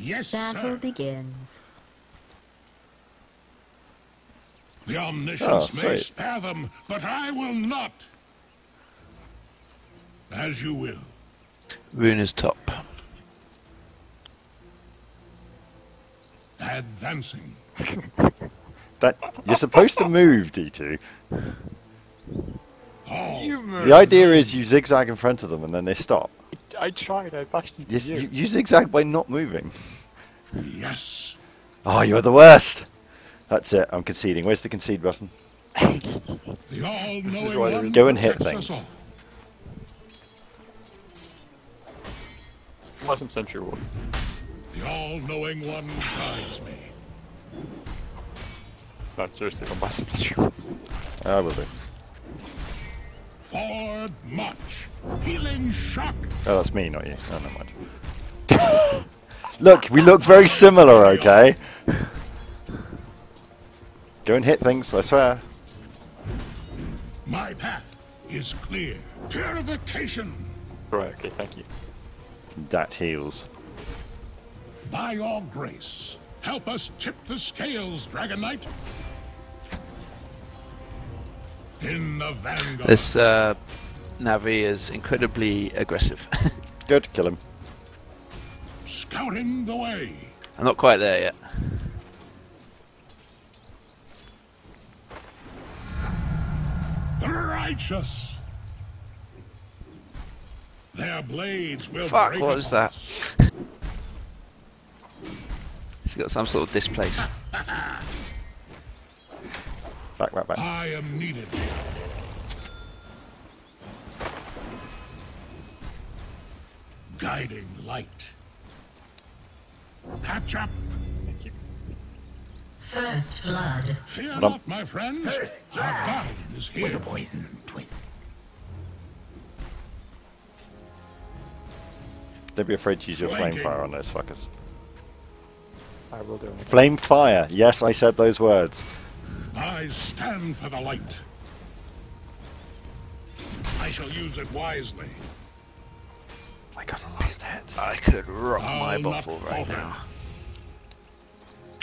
Yes, Battle sir. begins. The Oh, omniscience ah, may spare them, but I will not. As you will. Rune is top. Advancing. That you're supposed to move, D2. All The idea is you zigzag in front of them and then they stop. I tried. I bashed into Yes, you. you, you zigzag by not moving. yes. Ah, oh, you're the worst. That's it. I'm conceding. Where's the concede button? The all-knowing why there one is- Go and hit things. all. Buy some sentry wards. The all-knowing one guides me. No, seriously, don't buy some sentry wards. I will do. Forward march. Healing shock. Oh, that's me, not you. Oh, never mind. look, we look very similar, okay? Don't hit things, I swear. My path is clear. Purification. Right, okay, thank you. That heals. By your grace, help us tip the scales, Dragon Knight. In the vanguard. This uh, Navi is incredibly aggressive. Good, kill him. Scouting the way. I'm not quite there yet. Righteous. Their blades will Fuck, break what is that? us. She's got some sort of displace. Back, back, back. I am needed. Guiding light. Patch up. Thank you. First blood. Fear Lump. not, my friends. First, Our guide is here. With a poison twist. Don't be afraid to use your flame fire on those fuckers. I will do it. Flame fire! Yes, I said those words. I stand for the light. I shall use it wisely. I got a last hit. I could rock my I'll not bottle right falter. now.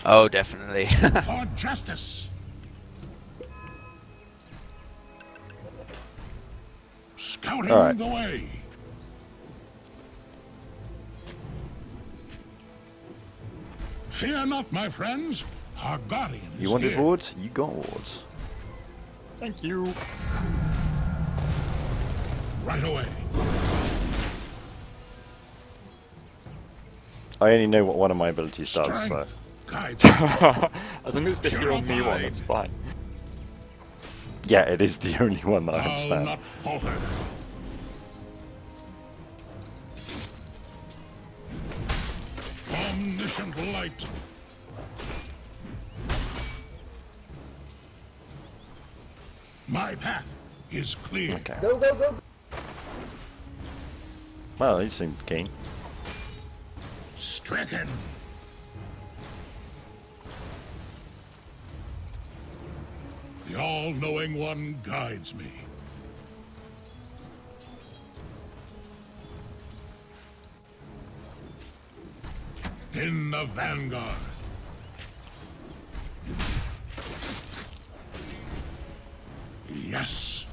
Oh, definitely. For justice. Scouting All right. the way. Fear not, my friends. Our guardian is You wanted here. wards? You got wards. Thank you. Right away. I only know what one of my abilities does, so. Strength. Guides. As long as it's the hero me one, it's fine. Yeah, it is the only one that I I'll understand. not falter. Omniscient light. My path is clear. Okay. Go, go, go! Well, he seemed keen. Stricken. The all-knowing one guides me. In the vanguard. Yes.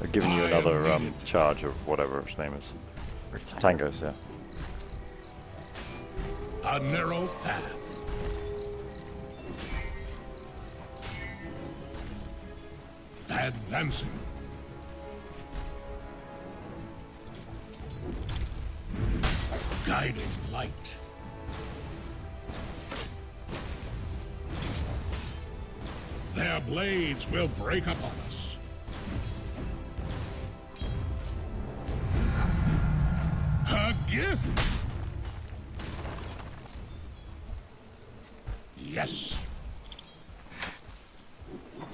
They're giving you another um, charge of whatever his name is. Tangos, yeah. A narrow path. Advancing. Guiding light. Their blades will break upon us. A gift. Yes.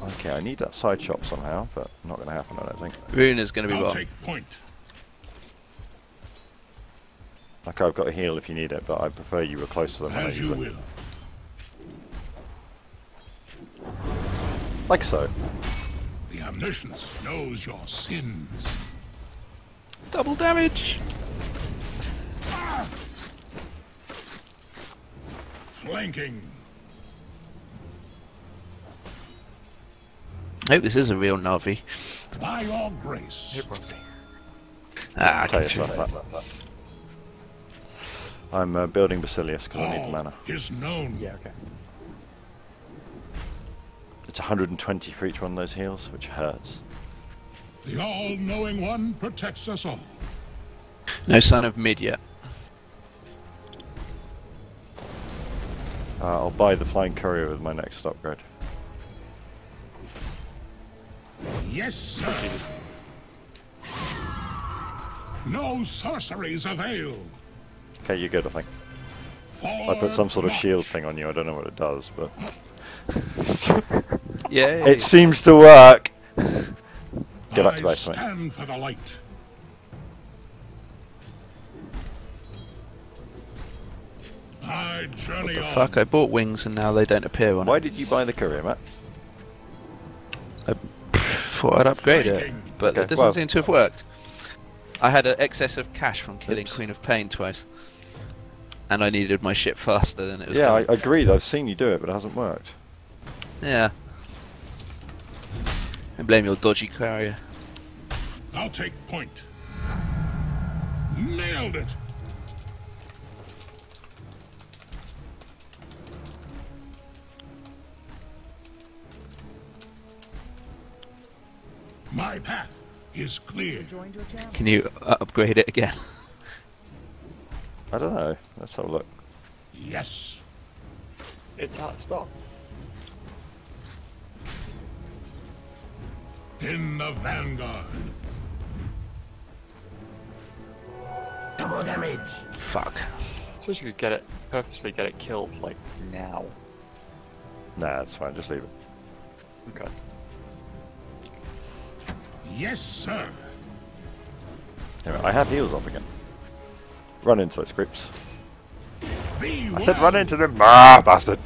Okay, I need that side shop somehow, but not going to happen, I don't think. Rune is going to be I'll take point. Okay, I've got a heal if you need it, but I prefer you were close to them I As you will. Like so. The omniscience knows your sins. Double damage. Flanking. I hope this is a real Navi. By your grace. It won't be. Ah, I Tell can yourself try. that. I'm uh, building Basilius because I need the All mana. is known. Yeah, okay. It's 120 for each one of those heals, which hurts. The all-knowing one protects us all. No sign of mid yet. Uh, I'll buy the Flying Courier with my next upgrade. Yes, sir. Jesus. No sorceries avail. Okay, you're good, I think. For I put some sort of shield thing on you, I don't know what it does, but... Yeah. it seems to work! Get back to I base, mate. stand for the light. I journey What the on. fuck? I bought wings and now they don't appear on Why it. did you buy the courier, Matt? I thought I'd upgrade it, but Okay, that doesn't well- seem to have worked. I had an excess of cash from killing Oops. Queen of Pain twice, and I needed my ship faster than it was. Yeah, I coming. agreed. I've seen you do it, but it hasn't worked. yeah. I blame your dodgy carrier. I'll take point. Nailed it. My path is clear. Can you uh, upgrade it again? I don't know. Let's have a look. Yes. It's out of stock. In the vanguard. Double damage. Fuck. I suppose you could get it, purposefully get it killed, like, now. Nah, it's fine. Just leave it. Okay. Yes, sir. Anyway, I have heals up again. Run into those creeps. I said run into them. Ah, bastard.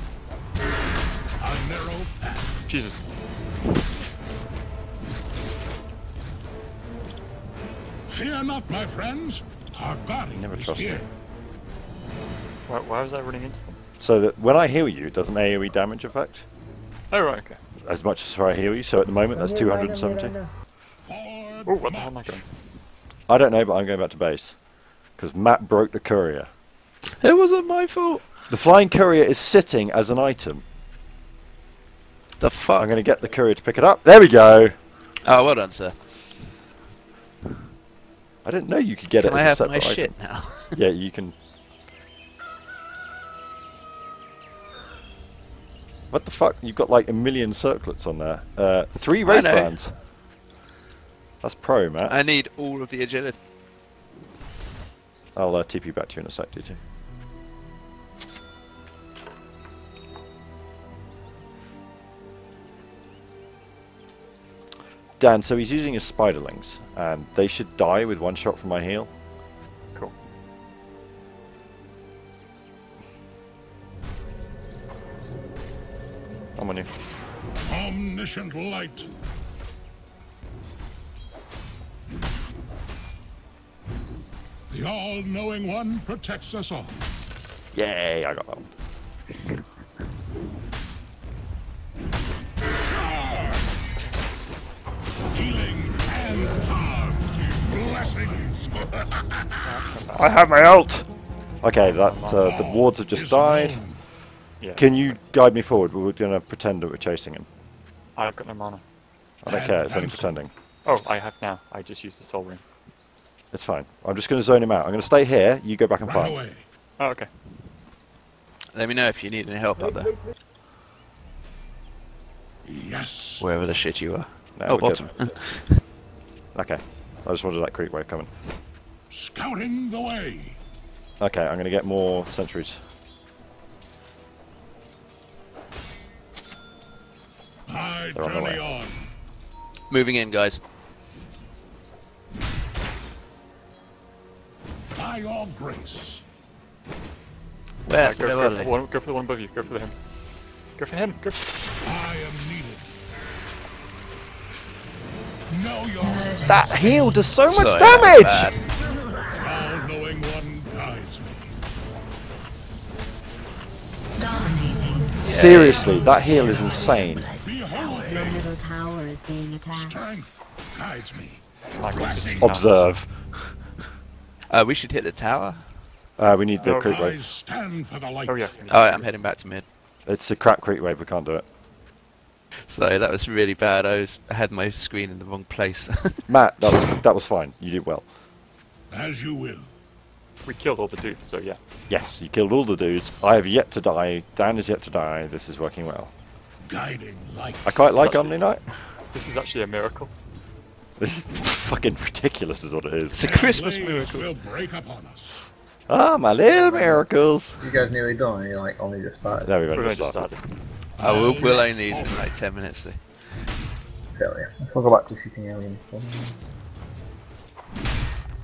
A narrow path. Jesus. Fear not, my friends. Our guardian Never is trust here. me. Why, why was I running into them? So that when I heal you, it does an AoE damage effect Oh, right, okay. as much as I heal you. So at the moment, that's 270. Oh, what the hell am I going? I don't know, but I'm going back to base because Matt broke the courier. It wasn't my fault. The flying courier is sitting as an item. The fuck? I'm going to get the courier to pick it up. There we go. Oh, well done, sir. I didn't know you could get Can it I as a have my separate shit item. now? Yeah, you can. What the fuck? You've got like a million circlets on there. Uh, three know. bands. That's pro, Matt. I need all of the agility. I'll uh, TP back to you in a sec, DT. Dan, so he's using his spiderlings, and they should die with one shot from my heal. Cool. I'm on you. Omniscient light. The all-knowing one protects us all. Yay, I got that one. I have my ult! Okay, that uh, the wards have just died. Yeah. Can you guide me forward? We're going to pretend that we're chasing him. I've got no mana. I don't care, it's only pretending. Oh, I have now. I just used the soul ring. It's fine. I'm just going to zone him out. I'm going to stay here, you go back and Right fight. away. Oh, okay. Let me know if you need any help up there. Yes. Wherever the shit you are. No, oh, bottom. Okay. I just wanted that creep wave coming. Scouting the way. Okay, I'm going to get more sentries. I They're on the way. on. Moving in, guys. By your grace. Where? Uh, go, where go, for the one, go for the one above you. Go for him. Go for him. Go for I am needed. Show your That heal does so much So damage! bad. Seriously, that heal is insane. Behold Your me. middle tower is being attacked. Strength guides me. Like, Blessings Observe. Uh, we should hit the tower. Uh, we need the Oh, creep wave. stand for the light. Oh yeah. Alright, I'm heading back to mid. It's a crap creep wave, we can't do it. So that was really bad. I, was, I had my screen in the wrong place. Matt, that was that was fine. You did well. As you will. We killed all the dudes, so yeah. Yes, you killed all the dudes. I have yet to die. Dan is yet to die. This is working well. Guiding light. I quite like Such a- Omni Knight. This is actually a miracle. This is fucking ridiculous, is what it is. it's a Christmas Blaze miracle. will break upon us. Ah, my little miracles. You guys nearly done, or you like only just started? There we go. We've only just just started. started. I will, we'll own these in like 10 minutes. Though. Hell yeah. Let's go back to shooting aliens.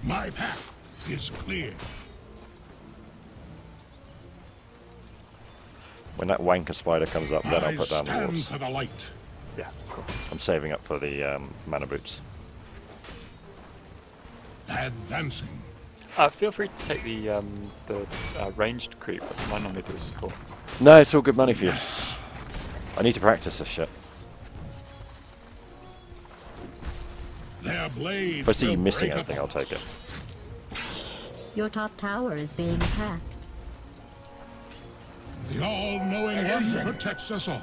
My path is clear. When that wanker spider comes up, then I'll put down the stand wards. for the light. Yeah, cool. I'm saving up for the um, mana boots. Advancing. Uh, feel free to take the um, the uh, ranged creep. That's what I normally do. Is cool. No, it's all good money for you. Yes. I need to practice this shit. Their blades. If I see you will missing anything, I'll take it. Us. Your top tower is being attacked. The all-knowing one protects us all.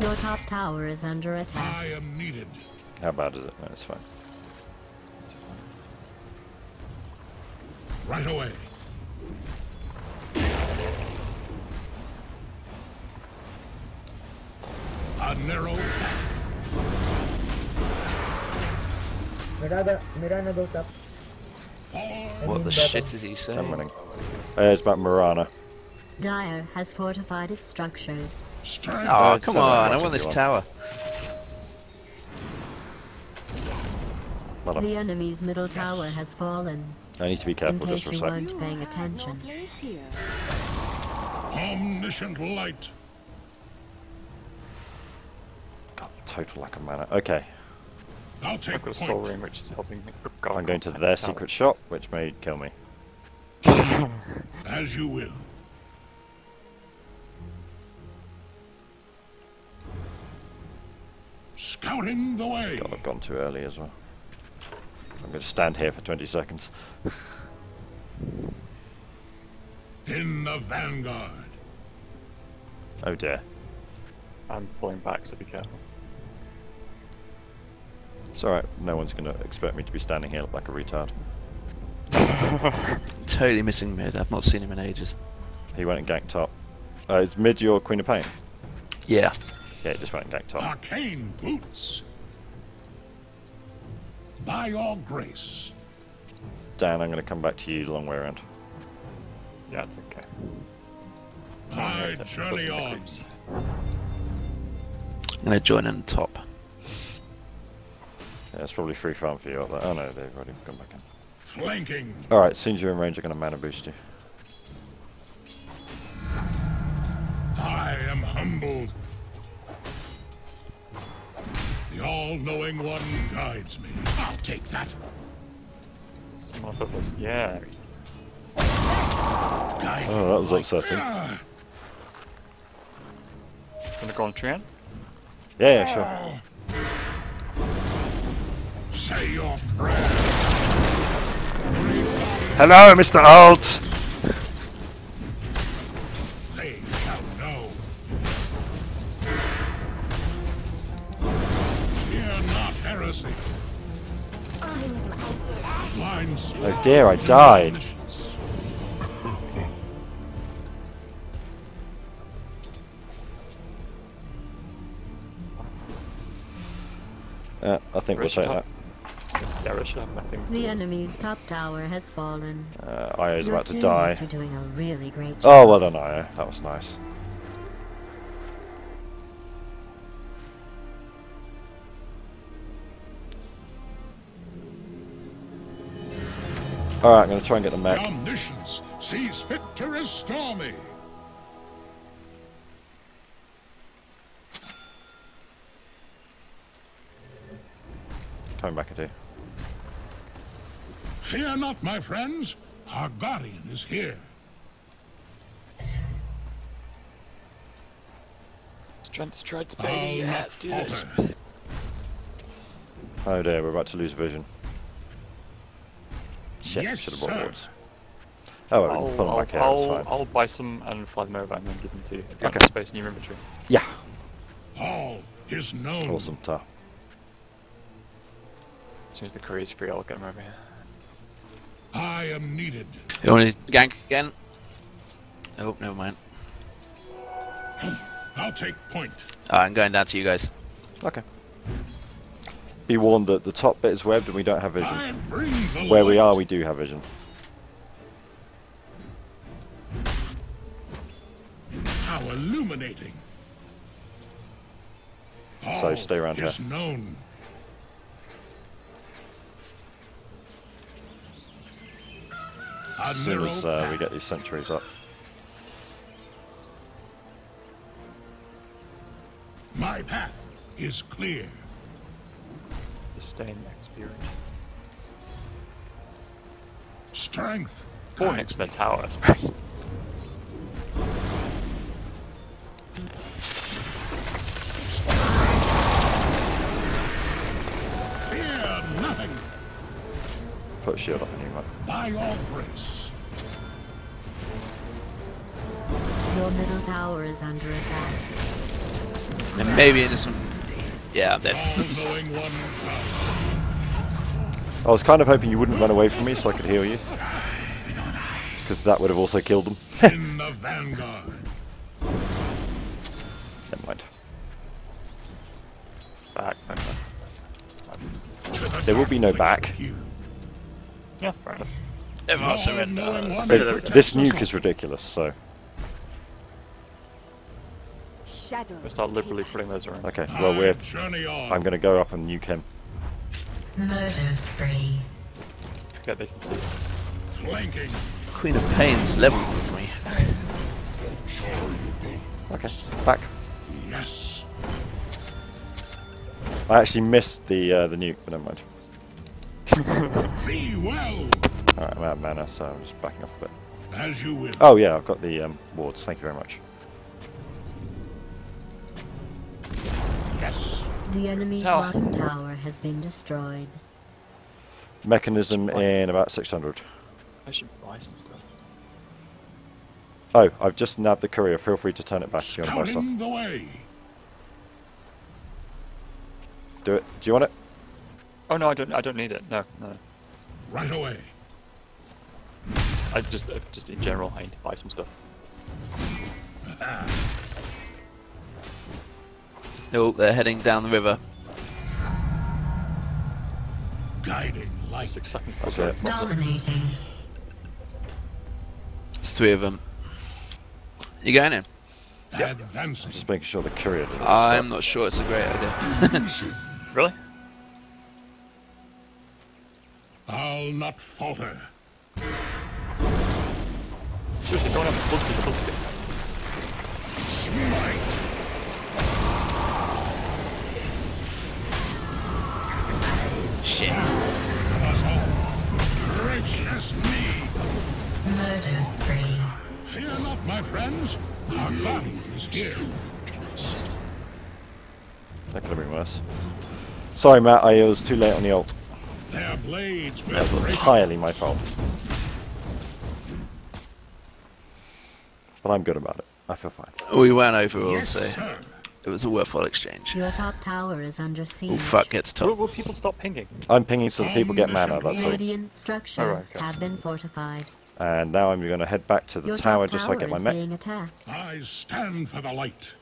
Your top tower is under attack. I am needed. How bad is it? No, it's fine. It's fine. Right away. A narrow path. Mirana, Mirana goes up. Forward. What the shit is he saying? I'm saying? winning. Uh, it's about Mirana. Dire has fortified its structures. Strength. Oh, come don't on. I want this want. tower. Well done. The enemy's middle tower has fallen. I need to be careful just case for a you sec. weren't paying attention. Omniscient light. God, total lack of mana. Okay, I'll take I've got a point. soul ring which is helping me. Oh, God, I'm going to their this tower. secret shop, which may kill me. As you will. Scouting the way. God, I've gone too early as well. I'm going to stand here for 20 seconds. In the vanguard. Oh dear. I'm pulling back, so be careful. It's alright, no one's going to expect me to be standing here like a retard. Totally missing mid. I've not seen him in ages. He went and ganked top. Uh, is mid your Queen of Pain? Yeah. Yeah, he just went and ganked top. Arcane boots. By your grace. Dan, I'm going to come back to you the long way around. Yeah, it's okay. I Except for journey on. I'm going to join in top. Yeah, it's probably free farm for you up there. Oh no, they've already come back in. Flanking. Alright, as soon as you're in range, I'm going to mana boost you. I am humbled. The all-knowing one guides me. I'll take that. Someone above us. Yeah. Guide Oh, that was upsetting. Gonna go on Trian? Yeah, yeah, sure. Oh. Say your prayer. Hello, Mr. Alt! They shall know. Fear not heresy. Blind Oh dear, I died. Uh, I think we'll Richard take that. Yeah, should have my things. The enemy's top tower has fallen. Uh, Io's Your about to die. Doing a really great oh, job. Oh well done, Io. That was nice. All right, I'm going to try and get the mech. Omniscience sees fit to restore me. Coming back, at you. Fear not, my friends. Our guardian is here. Strength strides, I'll baby. Yeah, let's do this. Oh dear, we're about to lose vision. Shit, Yes, should have brought sir. wards. Oh, well, I'll, can pull them I'll, back here, I'll. I'll buy some and fly them over and then give them to you. If Okay. space in your inventory. Yeah, All is known. awesome, Ta. As soon as the courier's free, I'll get them over here. I am needed. You want to gank again? Oh, never mind. I'll take point. Alright, I'm going down to you guys. Okay. Be warned that the top bit is webbed and we don't have vision. I bring the Where we are, we do have vision. How illuminating. So stay around here. known. As soon as uh, we get these sentries up. My path is clear. Sustain experience. Strength. Four next to the me. tower, I suppose. Put a shield up on you, mate. By your grace. Your middle tower is under attack. And maybe into some. Yeah, I'm dead. All-knowing one comes. I was kind of hoping you wouldn't run away from me so I could heal you. Because that would have also killed them. in the vanguard. Never mind. Back. Okay. To There will be no dark back. with you. Yeah, fair enough. Never mind, surrender. one But protects this nuke is ridiculous, so. Shadows. We'll start liberally putting those around. Okay, well, we're. I'm going to go up and nuke him. Murder spree. Forget they can see. flanking. Queen of Pain's level with me. Okay, back. Yes. I actually missed the uh, the nuke, but never mind. Be well. Alright, I'm out of mana, so I'm just backing off a bit. As you will. Oh, yeah, I've got the um, wards. Thank you very much. Yes. The enemy's So- bottom tower has been destroyed. Mekansm in about 600. I should buy some stuff. Oh, I've just nabbed the courier. Feel free to turn it back if you want to buy stuff. Scouting the way. Do it. Do you want it? Oh no, I don't. I don't need it. No, no. Right away. I just, uh, just in general, I need to buy some stuff. Oh, they're heading down the river. Guiding light. Six seconds. to That's go. it. Dominating. There's three of them. You going in? Advancing. Just making sure the courier doesn't I'm stop. not sure it's a great idea. Really? I'll not falter. Seriously, going up. Blood seeker, blood seeker. Smite. Shit. Us. Gracious me. Murder spree. Fear not, my friends. Our guardian is here. That could have been worse. Sorry, Matt. I was too late on the ult. Their blades will That was entirely my fault. But I'm good about it. I feel fine. We went overall, Yes, so sir. it was a worthwhile exchange. Your top tower is under siege. Oh fuck, gets Will, top. will people stop pinging? I'm pinging so that people get mana, that's all. Radiant structures Alright, okay. have been fortified. And now I'm going to head back to the Your tower top just so I get my is mech. being attacked. I stand for the light.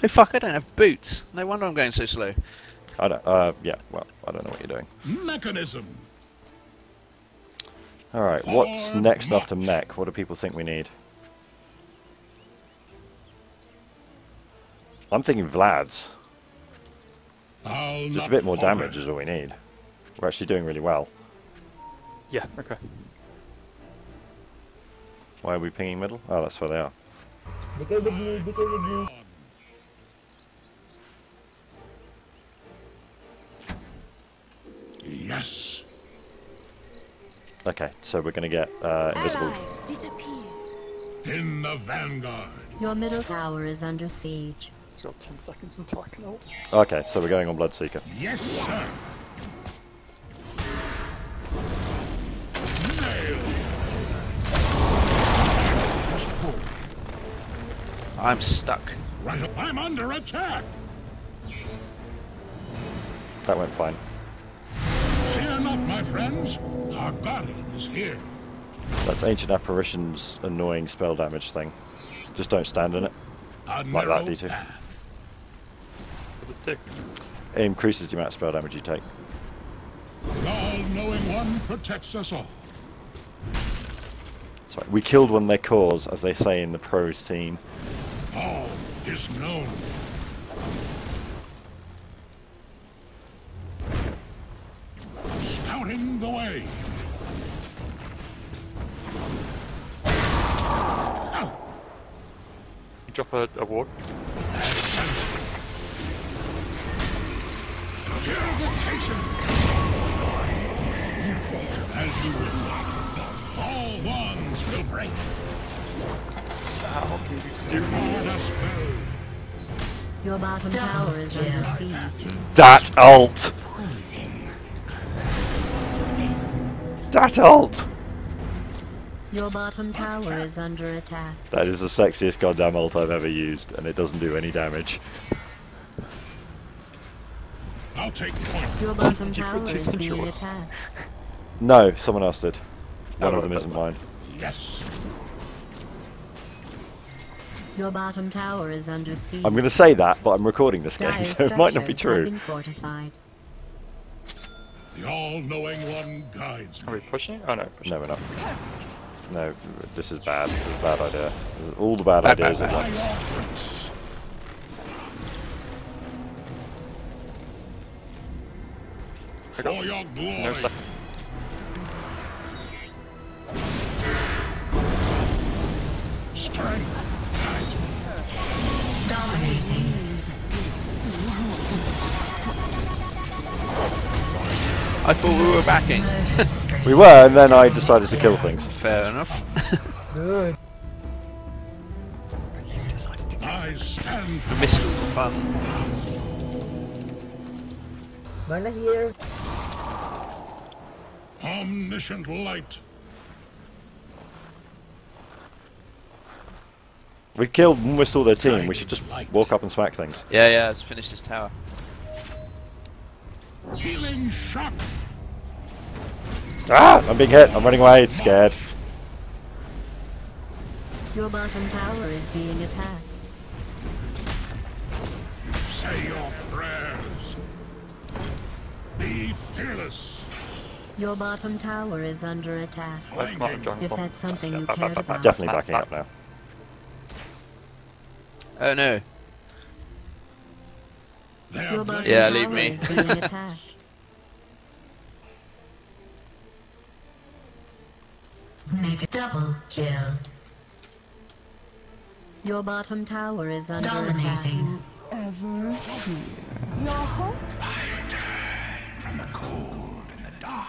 Hey fuck, I don't have boots. No wonder I'm going so slow. I don't, uh, yeah, well, I don't know what you're doing. Mekansm. Alright, what's For next after mech? What do people think we need? I'm thinking Vlad's. I'll Just a bit more damage is all we need. We're actually doing really well. Yeah. Okay. Why are we pinging middle? Oh, that's where they are. Decay with me, decay with me. Yes. Okay, so we're gonna get uh, invisible. In the vanguard. Your middle tower is under siege. It's got 10 seconds until I can ult. Okay, so we're going on Bloodseeker. Yes, sir. Nailed. Just pull. I'm stuck. Right. up- I'm under attack. That went fine. Fear not, my friends. Our guardian is here. That's Ancient Apparition's annoying spell damage thing. Just don't stand in it. A Like that, narrow D2. path. Does it do? It increases the amount of spell damage you take. The all-knowing one protects us all. Sorry, we killed one their cause, as they say in the pros team. All is known. Scouting the way. Ow! You drop a, a ward. Purification. As you will. All wands will break. How can you do Guard us well. Your bottom tower is under siege. Dat alt! Dat alt! Your bottom tower is under attack. That is the sexiest goddamn ult I've ever used, and it doesn't do any damage. I'll take point. Your bottom Did you put tower is being sentry-wards? attacked. No, someone else did. One Oh, of them isn't mine. Yes. Your bottom tower is under siege. I'm going to say that, but I'm recording this game, Dire so it might not be structures have true. Been fortified. The all-knowing one guides Are we pushing? it? Oh no, pushing. No, we're not. No, this is bad. This is a bad idea. All the bad Bad, ideas bad, at once. For your glory. No were backing. We were, and then I decided to kill things. Fair enough. Good. I stand for Missed all the fun. Mana here. omniscient light. We killed almost all their team. We should just walk up and smack things. Yeah, yeah, let's finish this tower. Healing shock. Ah! I'm being hit. I'm running away. It's scared. Your bottom tower is being attacked. Say your prayers. Be fearless. Your bottom tower is under attack. I've got a jungle. If that's something you Yeah, back, cared back, back, about. Definitely backing up now. Oh no. Your bottom Yeah, tower leave me. is being attacked. Make a double kill. Your bottom tower is under attack. Dominating. Your hopes I returned from the cold and the dark.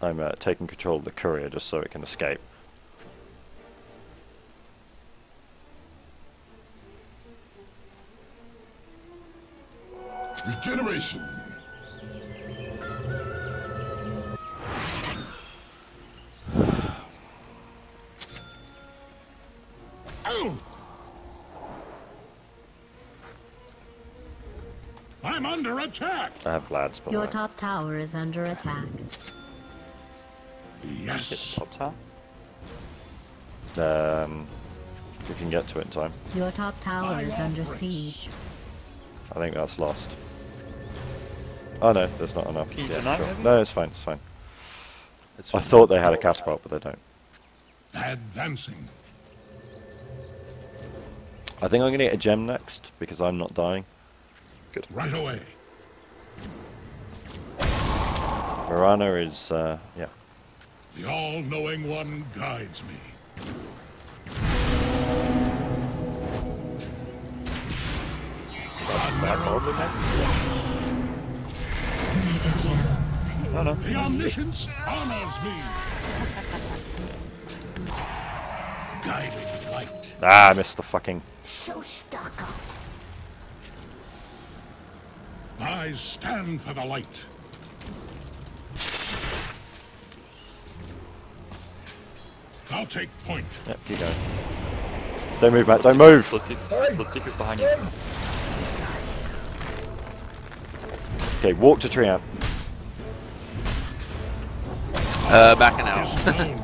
I'm uh, taking control of the courier just so it can escape. Regeneration. Under attack. I have Vlad's, by the Your top tower is under attack. Hit the Yes. top tower. Um, we can get to it in time. Your top tower By is under grace. siege. I think that's lost. Oh no, there's not enough. Can Yeah, deny sure. No, it's fine, it's fine. It's I thought they had a catapult, but they don't. Advancing. I think I'm going to get a gem next, because I'm not dying. Right away. Mirana is, uh, yeah. The all-knowing one guides me. That's that probably maybe. No, no. The omniscience honors me. Guiding light. Ah, I missed the fucking. So stuck up. I stand for the light. I'll take point. Yep, keep going. Don't move, Matt. Don't move. Bloodseeker, Bloodseeker's behind you. Okay, walk to Trian. Uh, backing out. Is known.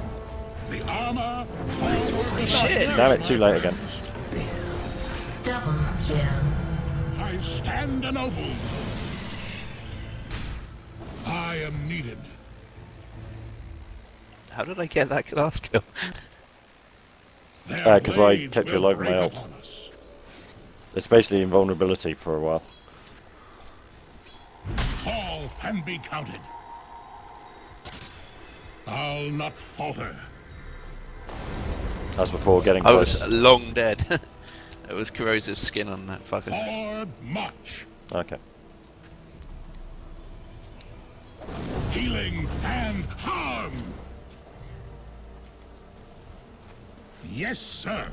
the armor. Shit. Damn it, too late again. Double kill. I stand ennobled. I am needed. How did I get that last kill? Because Uh, 'cause I kept you will alive in my break ult. upon us. It's basically invulnerability for a while. Fall and be counted. I'll not falter. As before, getting I close. was long dead. it was corrosive skin on that fucker. Forward march. Okay. Healing and harm. Yes, sir.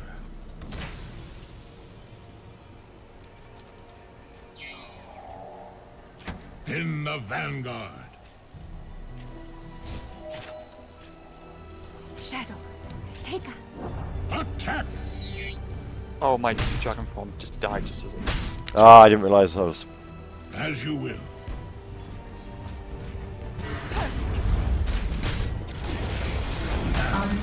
In the vanguard. Shadows, take us. Attack! Oh, my dragon form just died just as it. Ah, I didn't realise I was. As you will. Should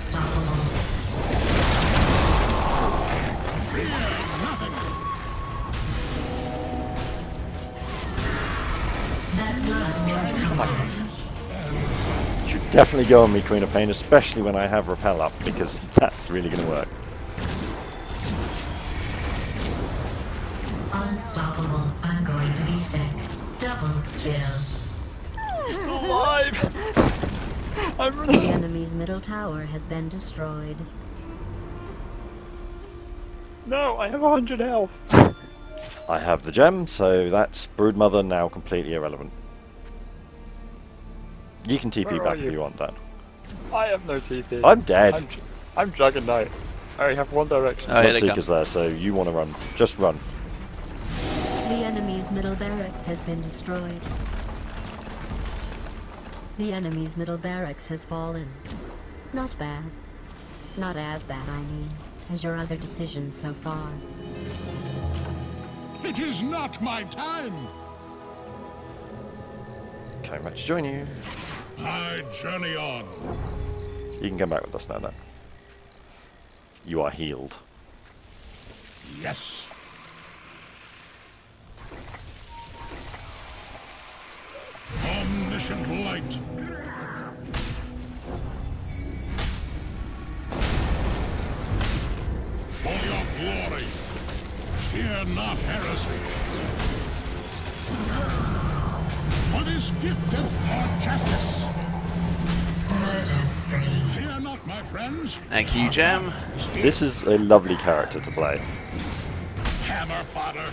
definitely go on me, Queen of Pain, especially when I have Repel up, because that's really going to work. Unstoppable. I'm going to be sick. Double kill. He's Still alive! I'm The enemy's middle tower has been destroyed. No, I have 100 health. I have the gem, so that's Broodmother now completely irrelevant. You can TP Where are back if you? you want that. I have no TP. I'm dead. I'm, dr- I'm Dragon Knight. I only have one direction. Oh, here they come. Bloodseeker's there, so you want to run. Just run. The enemy's middle barracks has been destroyed. The enemy's middle barracks has fallen. Not bad. Not as bad, I mean, as your other decisions so far. It is not my time. Coming back to join you. I journey on. You can come back with us now, then. You are healed. Yes. Omniscient light. For your glory, fear not heresy. For this gift of our justice, fear not, my friends. Thank you, Jam. This is a lovely character to play. Hammer fodder.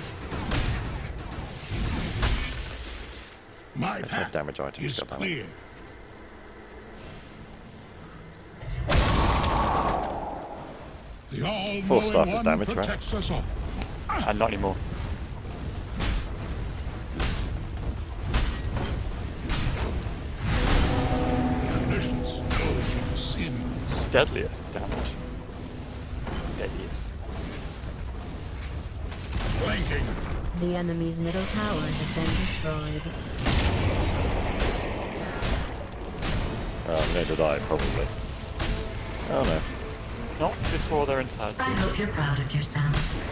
My Attack path damage items, is goddammit. clear. The all Full staff is one damage, right? protects us all. And not anymore. Omniscience knows sin. Deadliest damage. Deadliest. Blinking. The enemy's middle tower has been destroyed. Oh, I'm going to die, probably. Oh no. Not before their entire I hope you're proud of yourself.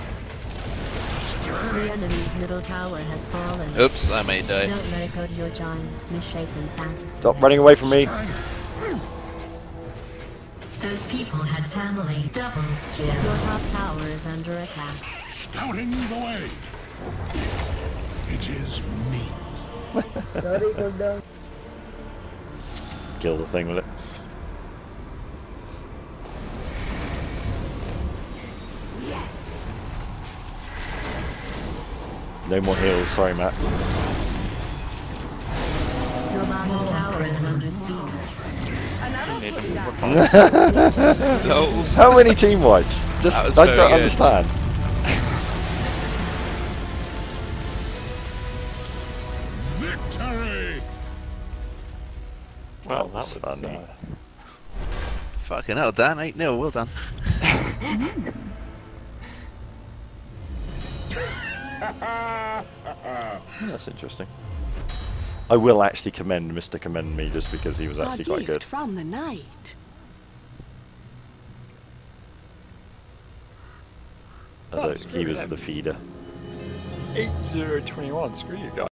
The enemy's middle tower has fallen. Oops, I may die. Don't let it go to your giant, misshapen fantasy. Stop running away from me. Those people had family. Double kill. Your top tower is under attack. Scouting the way. It is me. Sorry, cooldown. Kill the thing with it. Yes. No more heals. Sorry, Matt. Your bottom tower is under siege. Need them refined. Lols. How many team wipes? Just I don't good. understand. Fucking hell, Dan. 8 0. Well done. That's interesting. I will actually commend Mr. Commend Me just because he was actually quite good. from the night. Although That's he was the feeder. 8021, screw you guys.